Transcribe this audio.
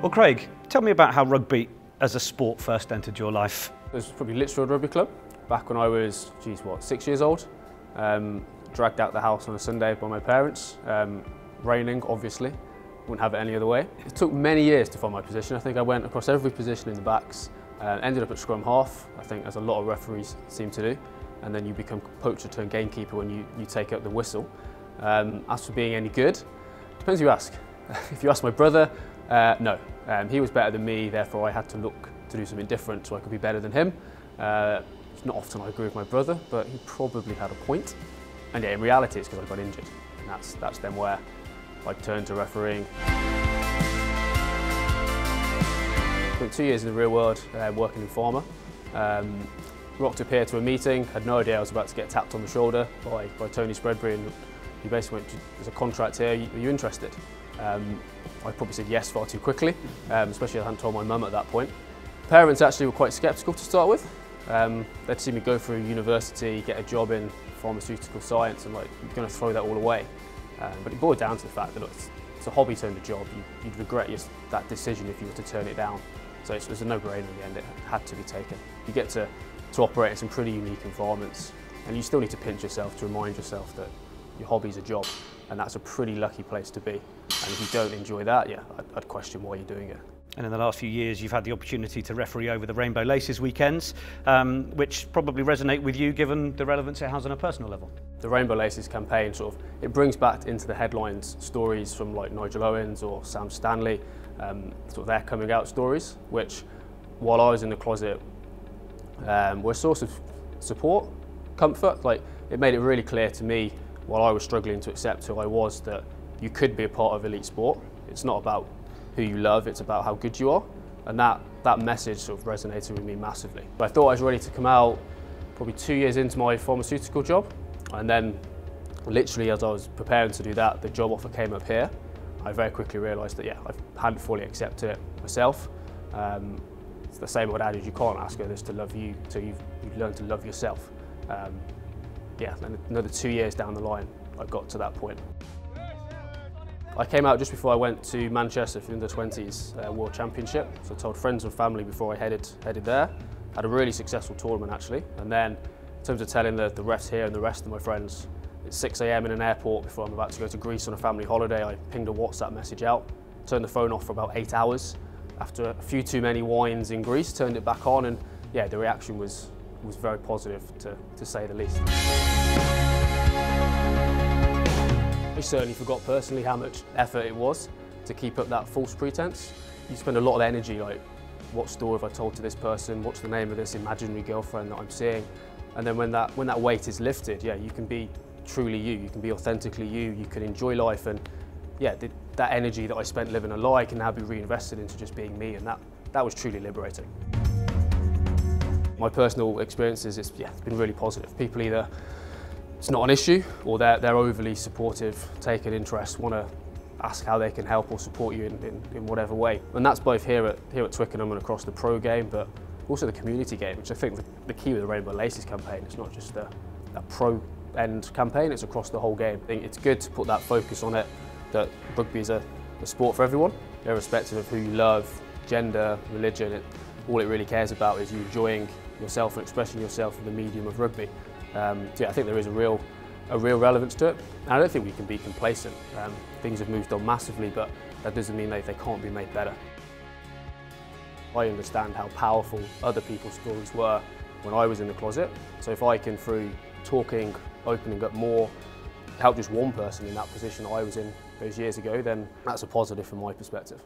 Well, Craig, tell me about how rugby as a sport first entered your life. It was probably Lichfield Rugby Club back when I was, geez, what, six years old. Um, dragged out the house on a Sunday by my parents. Um, raining, obviously. Wouldn't have it any other way. It took many years to find my position. I think I went across every position in the backs. Uh, ended up at scrum half, I think as a lot of referees seem to do. And then you become poacher turned gamekeeper when you, you take up the whistle. Um, as for being any good, depends who you ask. if you ask my brother, uh, no, um, he was better than me, therefore I had to look to do something different so I could be better than him. Uh, it's not often I agree with my brother, but he probably had a point. And yeah, in reality, it's because I got injured. And that's, that's then where I turned to refereeing. Spent two years in the real world uh, working in pharma. Um, rocked up here to a meeting, had no idea I was about to get tapped on the shoulder by, by Tony Spreadbury and he basically went, there's a contract here, are you interested? Um, I probably said yes far too quickly, um, especially I hadn't told my mum at that point. Parents actually were quite sceptical to start with. Um, they'd see me go through university, get a job in pharmaceutical science and like, you're going to throw that all away. Um, but it boiled down to the fact that look, it's, it's a hobby turned a job. You, would regret your, that decision if you were to turn it down. So it was a no-brainer in the end, it had to be taken. You get to, to operate in some pretty unique environments and you still need to pinch yourself to remind yourself that your hobby's a job and that's a pretty lucky place to be. And if you don't enjoy that, yeah, I'd, I'd question why you're doing it. And in the last few years, you've had the opportunity to referee over the Rainbow Laces weekends, um, which probably resonate with you given the relevance it has on a personal level. The Rainbow Laces campaign sort of, it brings back into the headlines stories from like Nigel Owens or Sam Stanley, um, sort of their coming out stories, which while I was in the closet, um, were a source of support, comfort. Like it made it really clear to me while I was struggling to accept who I was that you could be a part of elite sport. It's not about who you love, it's about how good you are. And that, that message sort of resonated with me massively. But I thought I was ready to come out probably two years into my pharmaceutical job. And then literally as I was preparing to do that, the job offer came up here. I very quickly realised that, yeah, I hadn't fully accepted it myself. Um, it's the same old adage, you can't ask others to love you until you've, you've learned to love yourself. Um, yeah, another two years down the line, I got to that point. I came out just before I went to Manchester for the under-20s uh, World Championship. So I told friends and family before I headed, headed there. Had a really successful tournament actually. And then in terms of telling the, the refs here and the rest of my friends, it's 6 a.m. in an airport before I'm about to go to Greece on a family holiday. I pinged a WhatsApp message out, turned the phone off for about eight hours. After a few too many wines in Greece, turned it back on and yeah, the reaction was was very positive, to, to say the least. I certainly forgot personally how much effort it was to keep up that false pretense. You spend a lot of energy like, what story have I told to this person? What's the name of this imaginary girlfriend that I'm seeing? And then when that, when that weight is lifted, yeah, you can be truly you. You can be authentically you. You can enjoy life and yeah, the, that energy that I spent living a lie can now be reinvested into just being me and that, that was truly liberating. My personal experiences, it's, yeah, it's been really positive. People either, it's not an issue, or they're, they're overly supportive, take an interest, want to ask how they can help or support you in, in, in, whatever way. And that's both here at, here at Twickenham and across the pro game, but also the community game, which I think the, the key with the Rainbow Laces campaign, it's not just a, a pro end campaign, it's across the whole game. I think it's good to put that focus on it, that rugby is a, a sport for everyone, irrespective of who you love, gender, religion, it, all it really cares about is you enjoying yourself and expressing yourself in the medium of rugby. Um, so yeah, I think there is a real, a real relevance to it. And I don't think we can be complacent. Um, things have moved on massively, but that doesn't mean they, they can't be made better. I understand how powerful other people's stories were when I was in the closet. So if I can, through talking, opening up more, help just one person in that position I was in those years ago, then that's a positive from my perspective.